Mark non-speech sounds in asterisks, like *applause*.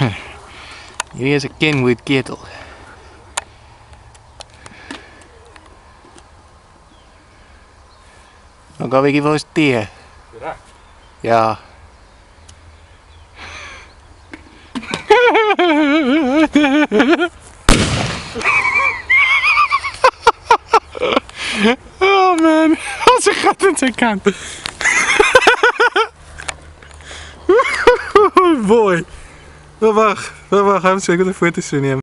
*laughs* Hier is een Kenwood ketel. Dan gaan we wel eens. Ja. Ja. oh man, als een gat in zijn kant. *laughs* Boy. רווח, רווח, עם שיגידו פריטי שניים